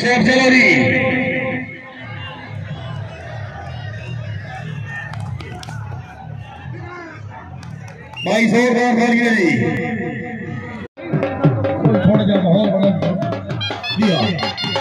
ফেব্রুয়ারি भाई जोर जोर बोल गया जी थोड़ा जा माहौल बना दिया